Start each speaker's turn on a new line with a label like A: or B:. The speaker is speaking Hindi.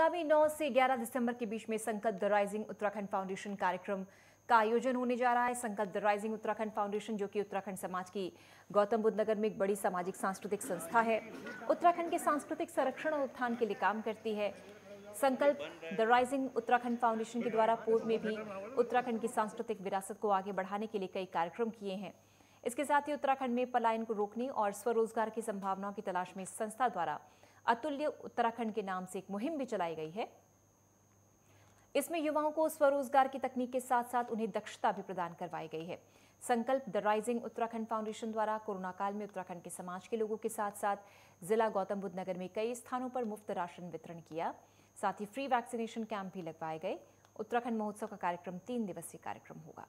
A: आगामी 9 से 11 दिसंबर के बीच में संकल्प द राइजिंग उत्तराखंड फाउंडेशन कार्यक्रम का आयोजन होने जा रहा है। Sankalp the rising Uttarakhand foundation जो कि उत्तराखंड समाज की गौतम बुद्ध नगर में एक बड़ी सामाजिक, सांस्कृतिक संस्था है, उत्तराखंड के सांस्कृतिक संरक्षण और उत्थान के लिए काम करती है। Sankalp the rising Uttarakhand foundation के द्वारा पूर्व में भी उत्तराखंड की सांस्कृतिक विरासत को आगे बढ़ाने के लिए कई कार्यक्रम किए हैं। इसके साथ ही उत्तराखंड में पलायन को रोकने और स्वरोजगार की संभावनाओं की तलाश में संस्था द्वारा अतुल्य उत्तराखंड के नाम से एक मुहिम भी चलाई गई है। इसमें युवाओं को स्वरोजगार की तकनीक के साथ साथ उन्हें दक्षता भी प्रदान करवाई गई है। Sankalp the rising Uttarakhand foundation द्वारा कोरोना काल में उत्तराखंड के समाज के लोगों के साथ साथ जिला गौतम बुद्ध नगर में कई स्थानों पर मुफ़्त राशन वितरण किया। साथ ही फ्री वैक्सीनेशन कैंप भी लगवाए गए। उत्तराखंड महोत्सव का कार्यक्रम तीन दिवसीय कार्यक्रम होगा।